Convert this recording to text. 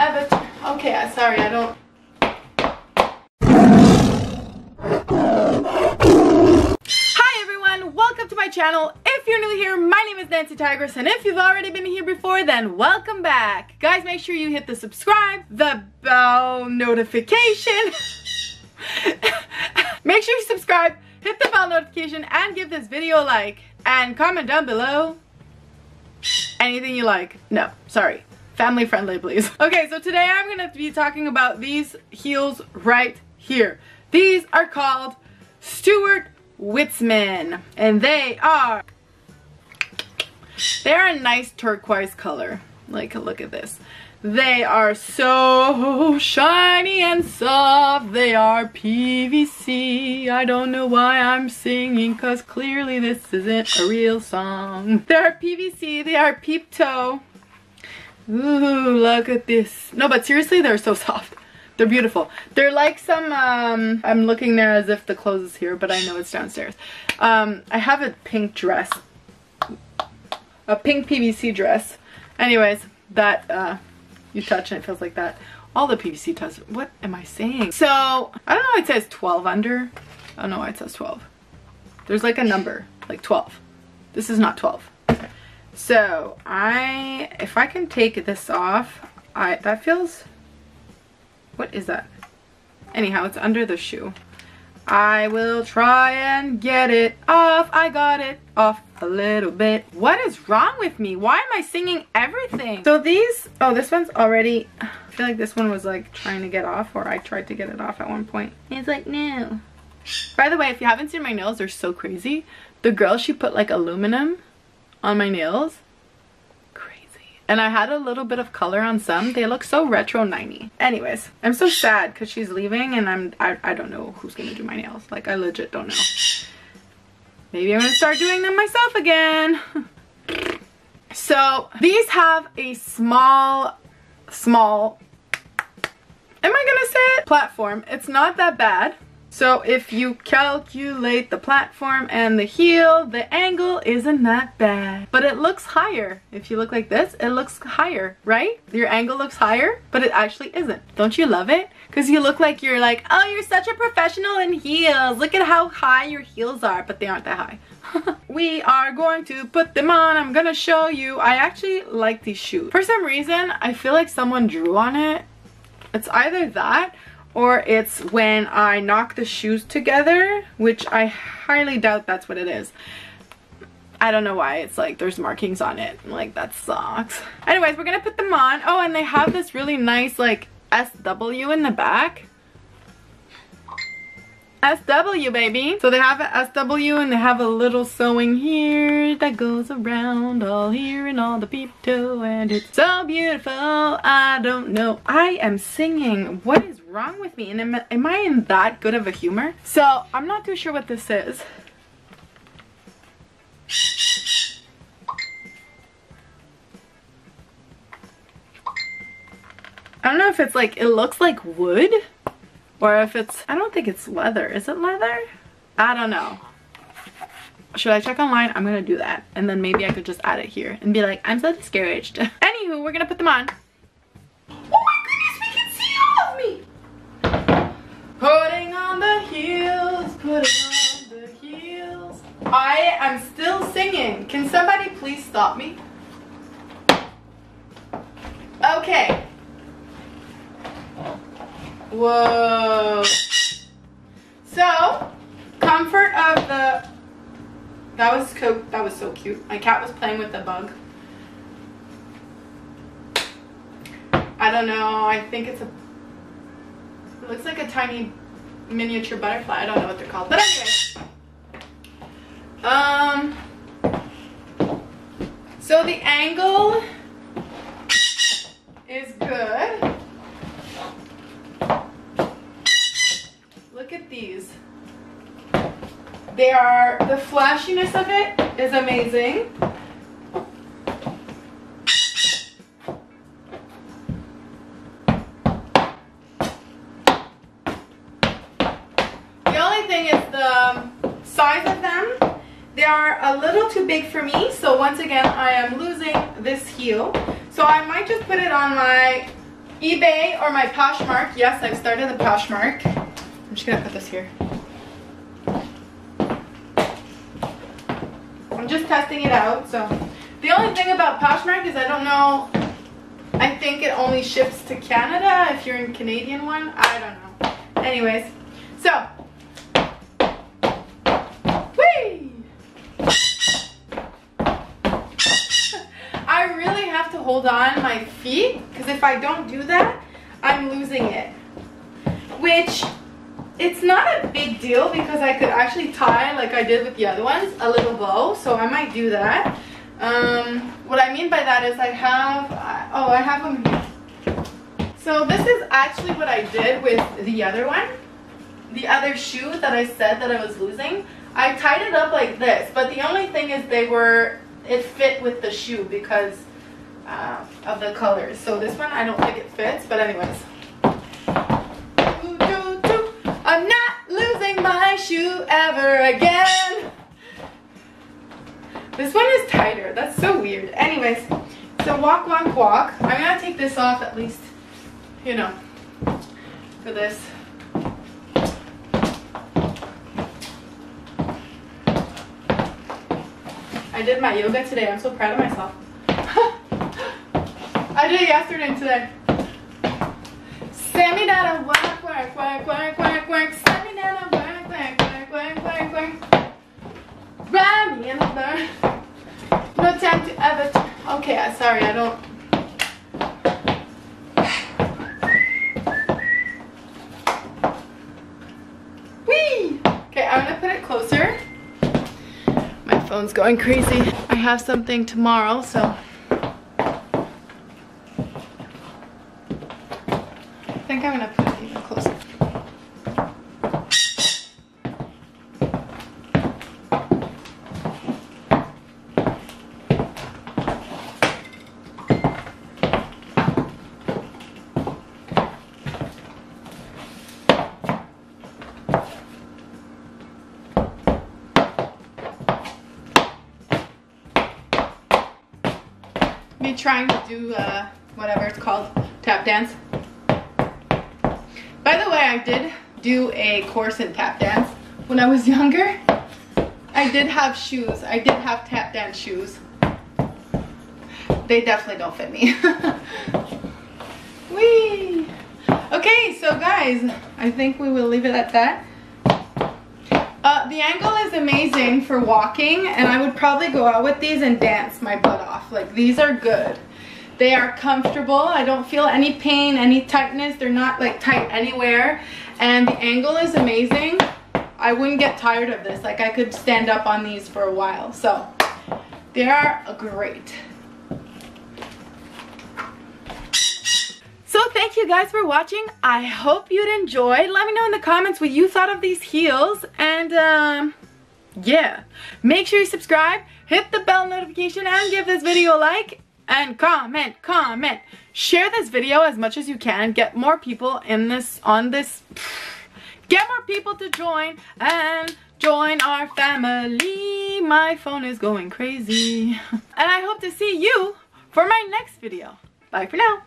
Okay, sorry, I don't. Hi everyone, welcome to my channel. If you're new here, my name is Nancy Tigress, and if you've already been here before, then welcome back. Guys, make sure you hit the subscribe, the bell notification. make sure you subscribe, hit the bell notification, and give this video a like. And comment down below anything you like. No, sorry. Family friendly, please. Okay, so today I'm gonna be talking about these heels right here. These are called Stuart Weitzman, and they are, they're a nice turquoise color. Like, look at this. They are so shiny and soft. They are PVC. I don't know why I'm singing because clearly this isn't a real song. They're PVC. They are peep toe. Ooh, look at this. No, but seriously, they're so soft. They're beautiful. They're like some, um, I'm looking there as if the clothes is here, but I know it's downstairs. Um, I have a pink dress. A pink PVC dress. Anyways, that, uh, you touch and it feels like that. All the PVC does. What am I saying? So, I don't know why it says 12 under. I don't know why it says 12. There's like a number, like 12. This is not 12. So, I, if I can take this off, I, that feels what is that? Anyhow, it's under the shoe. I will try and get it off. I got it off a little bit. What is wrong with me? Why am I singing everything? So these, oh, this one's already, I feel like this one was like trying to get off or I tried to get it off at one point. It's like, no. By the way, if you haven't seen my nails, they're so crazy. The girl, she put like aluminum on my nails Crazy. and I had a little bit of color on some. They look so retro 90. Anyways, I'm so sad because she's leaving and I'm, I, I don't know who's gonna do my nails. Like I legit don't know. Maybe I'm gonna start doing them myself again. so these have a small, small, am I gonna say it? Platform. It's not that bad. So if you calculate the platform and the heel, the angle isn't that bad. But it looks higher. If you look like this, it looks higher, right? Your angle looks higher, but it actually isn't. Don't you love it? Because you look like you're like, oh, you're such a professional in heels. Look at how high your heels are, but they aren't that high. we are going to put them on. I'm gonna show you. I actually like these shoes. For some reason, I feel like someone drew on it. It's either that or it's when I knock the shoes together, which I highly doubt that's what it is. I don't know why it's like there's markings on it. Like that sucks. Anyways, we're gonna put them on. Oh, and they have this really nice like SW in the back. SW baby. So they have a SW and they have a little sewing here that goes around all here and all the peep toe and it's so beautiful. I don't know. I am singing. What wrong with me? And am, am I in that good of a humor? So I'm not too sure what this is. I don't know if it's like, it looks like wood or if it's, I don't think it's leather. Is it leather? I don't know. Should I check online? I'm gonna do that. And then maybe I could just add it here and be like, I'm so discouraged. Anywho, we're gonna put them on. Heels, putting on the heels. I am still singing. Can somebody please stop me? Okay. Whoa. So, comfort of the, that was, co that was so cute. My cat was playing with the bug. I don't know, I think it's a, it looks like a tiny miniature butterfly. I don't know what they're called. But anyway. Um, so the angle is good. Look at these. They are, the flashiness of it is amazing. The only thing is the um, size of them. They are a little too big for me, so once again, I am losing this heel. So I might just put it on my eBay or my Poshmark. Yes, I've started the Poshmark. I'm just gonna put this here. I'm just testing it out, so. The only thing about Poshmark is I don't know, I think it only ships to Canada if you're in Canadian one. I don't know. Anyways, so. Whee! I really have to hold on my feet because if I don't do that, I'm losing it. Which, it's not a big deal because I could actually tie, like I did with the other ones, a little bow. So I might do that. Um, what I mean by that is I have, oh, I have them. So this is actually what I did with the other one. The other shoe that I said that I was losing. I tied it up like this, but the only thing is they were, it fit with the shoe because uh, of the colors. So this one, I don't think it fits, but anyways. I'm not losing my shoe ever again. This one is tighter. That's so weird. Anyways, so walk, walk, walk. I'm going to take this off at least, you know, for this. I did my yoga today. I'm so proud of myself. I did yesterday and today. Send me down a work, work, work, work, work, work. Send me down a work, work, work, me in. No time to ever. Okay, uh, sorry, I don't. Whee! Okay, I'm gonna put it closer. My phone's going crazy. I have something tomorrow, so. Think I'm gonna put it even closer. me trying to do uh, whatever it's called, tap dance. I did do a course in tap dance when I was younger. I did have shoes. I did have tap dance shoes. They definitely don't fit me. Whee! Okay, so guys, I think we will leave it at that. Uh, the angle is amazing for walking and I would probably go out with these and dance my butt off. Like these are good. They are comfortable. I don't feel any pain, any tightness. They're not like tight anywhere. And the angle is amazing. I wouldn't get tired of this. Like I could stand up on these for a while. So they are great. So thank you guys for watching. I hope you'd enjoyed. Let me know in the comments what you thought of these heels. And um, yeah, make sure you subscribe, hit the bell notification, and give this video a like. And comment, comment. Share this video as much as you can. Get more people in this, on this. Get more people to join and join our family. My phone is going crazy. And I hope to see you for my next video. Bye for now.